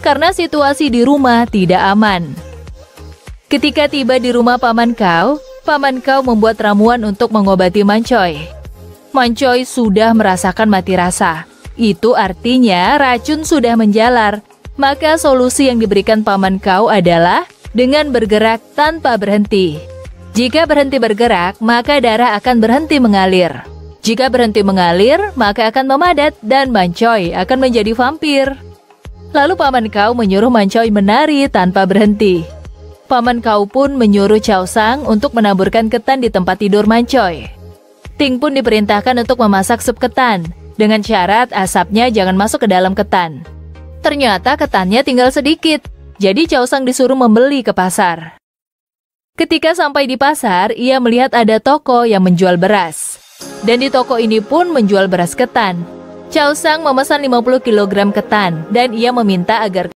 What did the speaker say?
karena situasi di rumah tidak aman. Ketika tiba di rumah Paman Kau, Paman Kau membuat ramuan untuk mengobati Mancoy. Mancoy sudah merasakan mati rasa. Itu artinya racun sudah menjalar. Maka solusi yang diberikan Paman Kau adalah dengan bergerak tanpa berhenti. Jika berhenti bergerak, maka darah akan berhenti mengalir. Jika berhenti mengalir, maka akan memadat dan Mancoy akan menjadi vampir. Lalu Paman Kau menyuruh Mancoy menari tanpa berhenti. Paman Kau pun menyuruh Chao Sang untuk menaburkan ketan di tempat tidur Mancoy. Ting pun diperintahkan untuk memasak sup ketan, dengan syarat asapnya jangan masuk ke dalam ketan. Ternyata ketannya tinggal sedikit, jadi Chao Sang disuruh membeli ke pasar. Ketika sampai di pasar, ia melihat ada toko yang menjual beras. Dan di toko ini pun menjual beras ketan. Chao Sang memesan 50 kg ketan dan ia meminta agar